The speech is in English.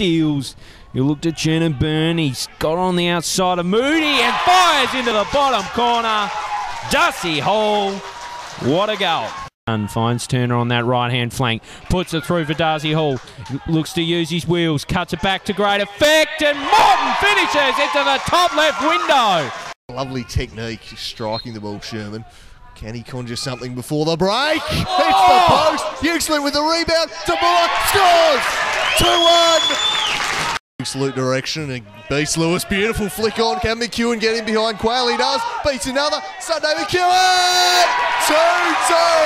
steals. You looked at Shannon Byrne. He's got on the outside of Moody and fires into the bottom corner. Darcy Hall. What a goal. And finds Turner on that right hand flank. Puts it through for Darcy Hall. Looks to use his wheels. Cuts it back to great effect. And Morton finishes into the top left window. Lovely technique striking the ball, Sherman. Can he conjure something before the break? Hits the oh! post. Huxley with the rebound. To Bullock scores. 2 1. Absolute direction and beats Lewis. Beautiful flick on. Can McEwen get in behind Quayle? He does. Beats another. Sunday McEwen. 2 2.